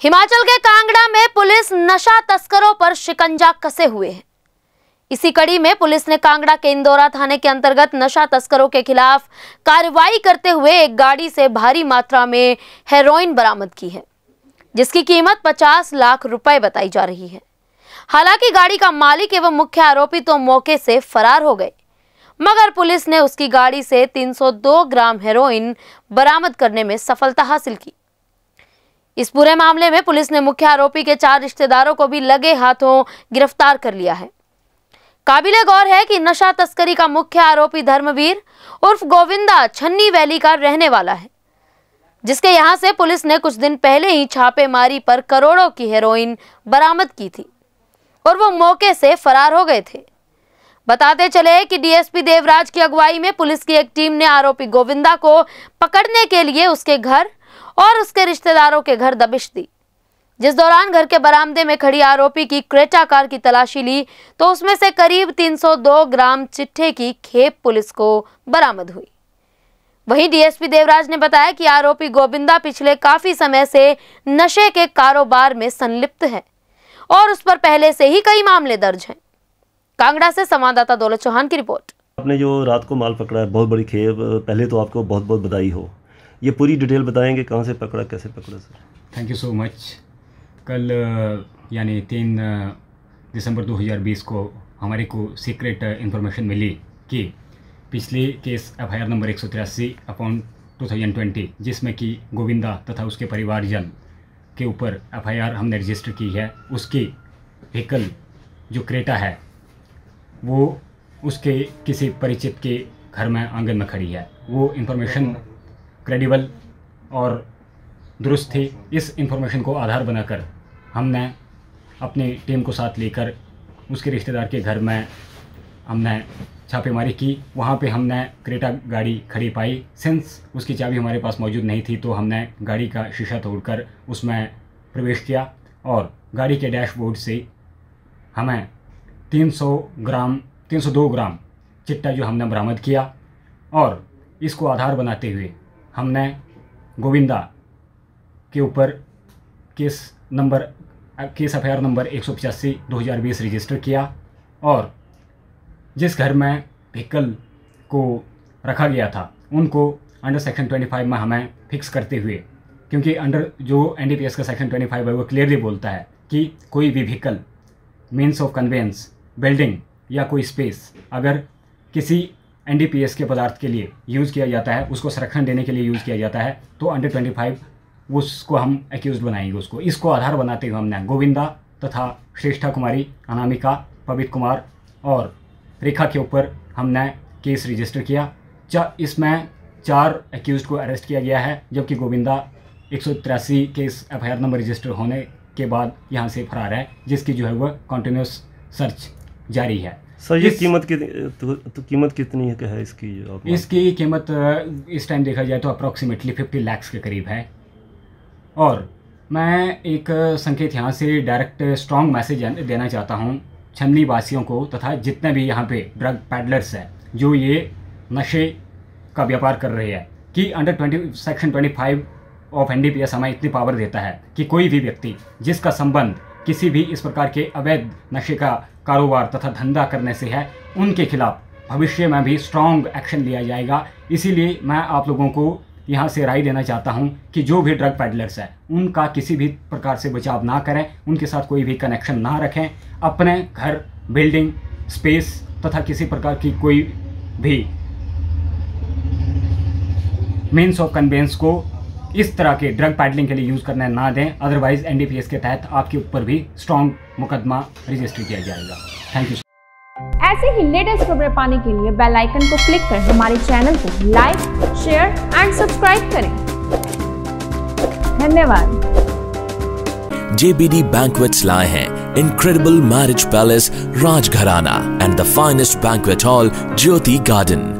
हिमाचल के कांगड़ा में पुलिस नशा तस्करों पर शिकंजा कसे हुए है? इसी कड़ी में पुलिस ने कांगड़ा के इंदौरा थाने के अंतर्गत नशा तस्करों के खिलाफ कार्रवाई करते हुए एक गाड़ी से भारी मात्रा में हेरोइन बरामद की है, जिसकी कीमत 50 लाख रुपए बताई जा रही है। हालाँकि गाड़ी का मालिक एवं मुख्य आरोपी तो मौके से फरार हो गए, मगर पुलिस ने उसकी गाड़ी से 302 ग्राम हेरोइन बरामद करने में सफलता हासिल की। इस पूरे मामले में पुलिस ने मुख्य आरोपी के चार रिश्तेदारों को भी लगे हाथों गिरफ़्तार कर लिया है। काबिले गौर है कि नशा तस्करी का मुख्य आरोपी धर्मवीर उर्फ़ गोविंदा छन्नी वैली का रहने वाला है, जिसके यहाँ से पुलिस ने कुछ दिन पहले ही छापेमारी पर करोड़ों की हेरोइन बरामद की थी और वो मौके से फरार हो गए थे। बताते चले कि डीएसपी देवराज की अगुवाई में पुलिस की एक टीम ने आरोपी गोविंदा को पकड़ने के लिए उसके घर और उसके रिश्तेदारों के घर दबिश दी। जिस दौरान घर के बरामदे में खड़ी आरोपी की क्रेटा कार की तलाशी ली तो उसमें से करीब 302 ग्राम चिट्ठे की खेप पुलिस को बरामद हुई। वहीं डीएसपी देवराज ने बताया कि आरोपी गोविंदा पिछले काफ़ी समय से नशे के कारोबार में संलिप्त है और उस पर पहले से ही कई मामले दर्ज हैं। कांगड़ा से संवाददाता दौलत चौहान की रिपोर्ट। आपने जो रात को माल पकड़ा है, बहुत बड़ी खेप, पहले तो आपको बहुत बहुत बधाई हो। ये पूरी डिटेल बताएँगे कहाँ से पकड़ा, कैसे पकड़ा, sir? Thank you so much कल यानी तीन दिसंबर 2020 को हमारे को सीक्रेट इन्फॉर्मेशन मिली कि पिछले case F I R number एक सौ तिरासी अपॉन टू थाउज़ेंड ट्वेंटी जिसमें कि गोविंदा तथा उसके परिवारजन के ऊपर एफ़ आई आर हमने रजिस्टर की है, उसकी व्हीकल जो क्रेटा है, वो उसके किसी परिचित के घर में आँगन में खड़ी है। वो इन्फॉर्मेशन क्रेडिबल और दुरुस्त थी, इस इंफॉर्मेशन को आधार बनाकर हमने अपनी टीम को साथ लेकर उसके रिश्तेदार के घर में हमने छापेमारी की। वहाँ पे हमने क्रेटा गाड़ी खड़ी पाई। सिंस उसकी चाबी हमारे पास मौजूद नहीं थी तो हमने गाड़ी का शीशा तोड़कर उसमें प्रवेश किया और गाड़ी के डैशबोर्ड से हमें 300 ग्राम 302 ग्राम चिट्टा जो हमने बरामद किया और इसको आधार बनाते हुए हमने गोविंदा के ऊपर case number, case FIR number एक सौ पचासी दो हज़ार बीस रजिस्टर किया और जिस घर में व्हीकल को रखा गया था, उनको अंडर सेक्शन 25 में हमें फिक्स करते हुए, क्योंकि अंडर जो एनडीपीएस का सेक्शन 25 है, वो क्लियरली बोलता है कि कोई भी vehicle means of conveyance building या कोई स्पेस अगर किसी एनडीपीएस के पदार्थ के लिए यूज़ किया जाता है, उसको संरक्षण देने के लिए यूज़ किया जाता है। तो अंडर 25 उसको हम एक्यूज बनाएँगे उसको। इसको आधार बनाते हुए हमने गोविंदा तथा श्रेष्ठा कुमारी, अनामिका, पवित कुमार और रेखा के ऊपर हमने केस रजिस्टर किया। चा, इसमें चार एक्यूज को अरेस्ट किया गया है, जबकि गोविंदा एक सौ तिरासी केस एफआईआर नंबर रजिस्टर होने के बाद यहाँ से फरार है, जिसकी जो है वह कॉन्टीन्यूस सर्च जारी है। सर ये कीमत कितनी तो, तो कीमत कितनी है है इसकी जो इसकी कीमत इस टाइम देखा जाए तो अप्रॉक्सीमेटली फिफ्टी लैक्स के करीब है। और मैं एक संकेत यहाँ से डायरेक्ट स्ट्रॉन्ग मैसेज देना चाहता हूँ छन्नी वासियों को तथा जितने भी यहाँ पे ड्रग पैडलर्स हैं जो ये नशे का व्यापार कर रहे हैं कि under twenty section twenty five of N हमें इतनी पावर देता है कि कोई भी व्यक्ति जिसका संबंध किसी भी इस प्रकार के अवैध नशे का कारोबार तथा धंधा करने से है, उनके खिलाफ भविष्य में भी स्ट्रॉन्ग एक्शन लिया जाएगा। इसीलिए मैं आप लोगों को यहाँ से राय देना चाहता हूँ कि जो भी ड्रग पैडलर्स हैं, उनका किसी भी प्रकार से बचाव ना करें, उनके साथ कोई भी कनेक्शन ना रखें। अपने घर बिल्डिंग स्पेस तथा किसी प्रकार की कोई भी मीन्स ऑफ़ कन्वेंस को इस तरह के ड्रग पैडलिंग के लिए यूज़ करने ना दें अदरवाइज़ एनडीपीएस के तहत आपके ऊपर भी स्ट्रॉन्ग मुकदमा रजिस्टर किया जाएगा। थैंक यू ऐसे ही लेटेस्ट खबरें पाने के लिए बेल आइकन को क्लिक कर हमारे चैनल को लाइक शेयर एंड सब्सक्राइब करें। धन्यवाद। JBD Banquets lie हैं incredible marriage palace Rajgharana and the finest banquet hall Jyoti Garden.